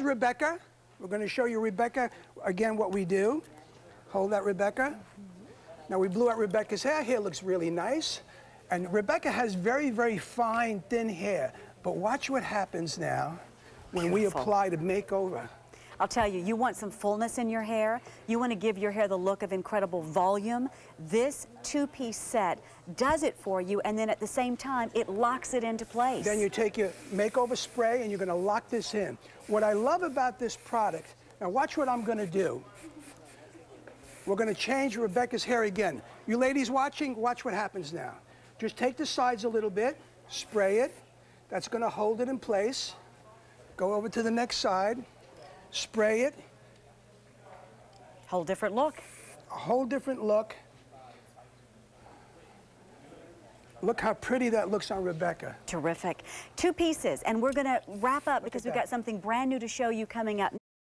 is Rebecca. We're going to show you Rebecca, again, what we do. Hold that, Rebecca. Now, we blew out Rebecca's hair. Hair looks really nice. And Rebecca has very, very fine, thin hair. But watch what happens now when Beautiful. we apply the makeover. I'll tell you, you want some fullness in your hair. You want to give your hair the look of incredible volume. This two-piece set does it for you, and then at the same time, it locks it into place. Then you take your makeover spray and you're going to lock this in. What I love about this product, now watch what I'm going to do. We're going to change Rebecca's hair again. You ladies watching, watch what happens now. Just take the sides a little bit, spray it. That's going to hold it in place. Go over to the next side, spray it. Whole different look. A whole different look. Look how pretty that looks on Rebecca. Terrific. Two pieces, and we're going to wrap up because we've that. got something brand new to show you coming up.